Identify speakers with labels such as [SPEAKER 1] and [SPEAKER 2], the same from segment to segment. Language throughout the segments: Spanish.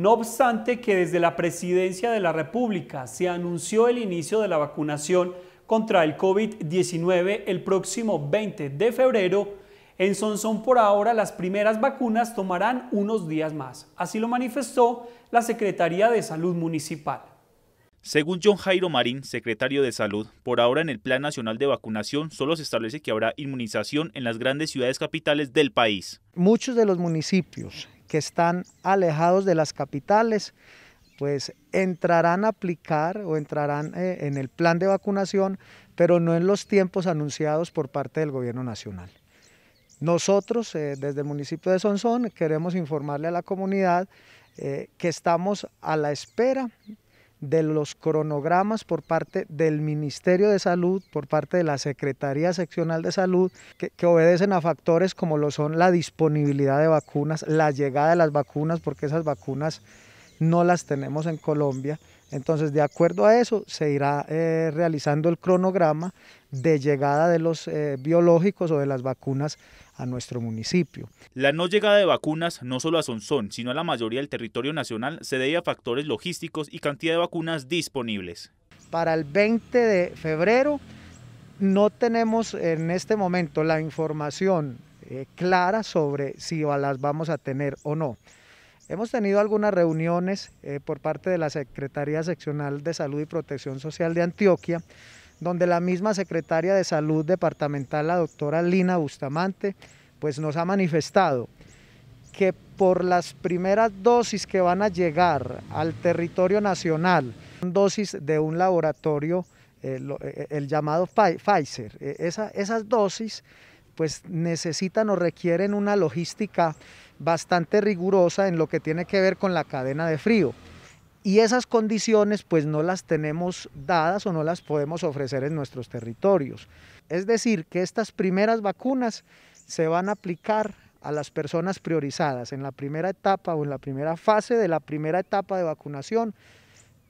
[SPEAKER 1] No obstante que desde la Presidencia de la República se anunció el inicio de la vacunación contra el COVID-19 el próximo 20 de febrero, en Sonsón por ahora las primeras vacunas tomarán unos días más. Así lo manifestó la Secretaría de Salud Municipal.
[SPEAKER 2] Según John Jairo Marín, secretario de Salud, por ahora en el Plan Nacional de Vacunación solo se establece que habrá inmunización en las grandes ciudades capitales del país.
[SPEAKER 3] Muchos de los municipios que están alejados de las capitales pues entrarán a aplicar o entrarán eh, en el plan de vacunación, pero no en los tiempos anunciados por parte del gobierno nacional. Nosotros, eh, desde el municipio de Sonsón, queremos informarle a la comunidad eh, que estamos a la espera de los cronogramas por parte del Ministerio de Salud, por parte de la Secretaría Seccional de Salud, que, obedecen a factores como lo son la disponibilidad de vacunas, la llegada de las vacunas, porque esas vacunas no las tenemos en Colombia. Entonces, de acuerdo a eso, se irá eh, realizando el cronograma de llegada de los eh, biológicos o de las vacunas a nuestro municipio.
[SPEAKER 2] La no llegada de vacunas no solo a Sonsón, sino a la mayoría del territorio nacional se debe a factores logísticos y cantidad de vacunas disponibles.
[SPEAKER 3] Para el 20 de febrero no tenemos en este momento la información eh, clara sobre si las vamos a tener o no. Hemos tenido algunas reuniones eh, por parte de la Secretaría Seccional de Salud y Protección Social de Antioquia, donde la misma secretaria de Salud departamental, la doctora Lina Bustamante, pues nos ha manifestado que por las primeras dosis que van a llegar al territorio nacional, dosis de un laboratorio, eh, eh, el llamado Pfizer, esas dosis pues necesitan o requieren una logística bastante rigurosa en lo que tiene que ver con la cadena de frío. Y esas condiciones pues no las tenemos dadas o no las podemos ofrecer en nuestros territorios. Es decir, que estas primeras vacunas se van a aplicar a las personas priorizadas en la primera etapa o en la primera fase de la primera etapa de vacunación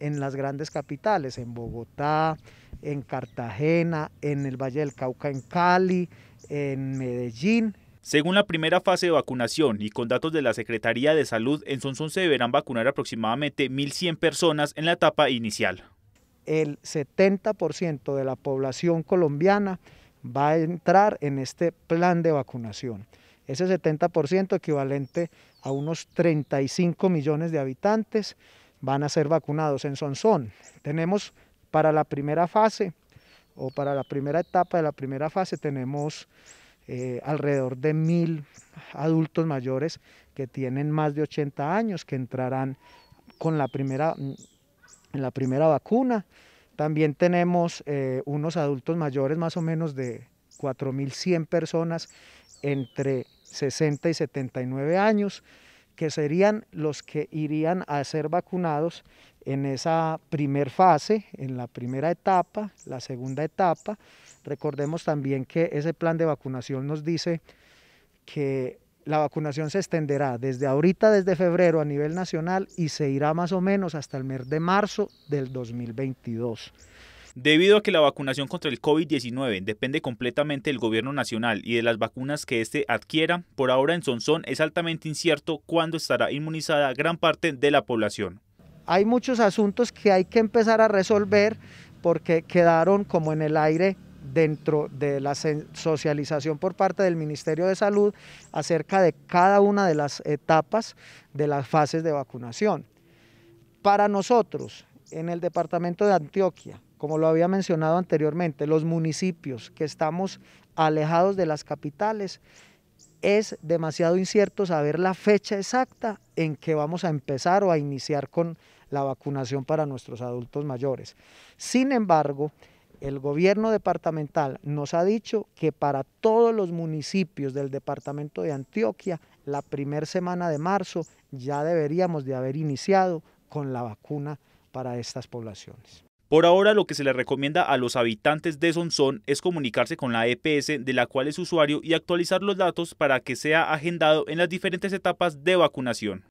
[SPEAKER 3] en las grandes capitales, en Bogotá, en Cartagena, en el Valle del Cauca, en Cali, en Medellín,
[SPEAKER 2] según la primera fase de vacunación y con datos de la Secretaría de Salud, en Sonsón se deberán vacunar aproximadamente 1.100 personas en la etapa inicial.
[SPEAKER 3] El 70% de la población colombiana va a entrar en este plan de vacunación. Ese 70% equivalente a unos 35 millones de habitantes van a ser vacunados en Sonsón. Tenemos para la primera fase o para la primera etapa de la primera fase tenemos eh, alrededor de mil adultos mayores que tienen más de 80 años que entrarán con la primera, mm, la primera vacuna. También tenemos eh, unos adultos mayores más o menos de 4.100 personas entre 60 y 79 años que serían los que irían a ser vacunados en esa primer fase, en la primera etapa, la segunda etapa, Recordemos también que ese plan de vacunación nos dice que la vacunación se extenderá desde ahorita, desde febrero a nivel nacional y se irá más o menos hasta el mes de marzo del 2022.
[SPEAKER 2] Debido a que la vacunación contra el COVID-19 depende completamente del gobierno nacional y de las vacunas que éste adquiera, por ahora en Sonsón es altamente incierto cuándo estará inmunizada gran parte de la población.
[SPEAKER 3] Hay muchos asuntos que hay que empezar a resolver porque quedaron como en el aire dentro de la socialización por parte del Ministerio de Salud acerca de cada una de las etapas de las fases de vacunación. Para nosotros, en el departamento de Antioquia, como lo había mencionado anteriormente, los municipios que estamos alejados de las capitales, es demasiado incierto saber la fecha exacta en que vamos a empezar o a iniciar con la vacunación para nuestros adultos mayores. Sin embargo, el gobierno departamental nos ha dicho que para todos los municipios del departamento de Antioquia, la primera semana de marzo ya deberíamos de haber iniciado con la vacuna para estas poblaciones.
[SPEAKER 2] Por ahora lo que se le recomienda a los habitantes de Sonsón es comunicarse con la EPS de la cual es usuario y actualizar los datos para que sea agendado en las diferentes etapas de vacunación.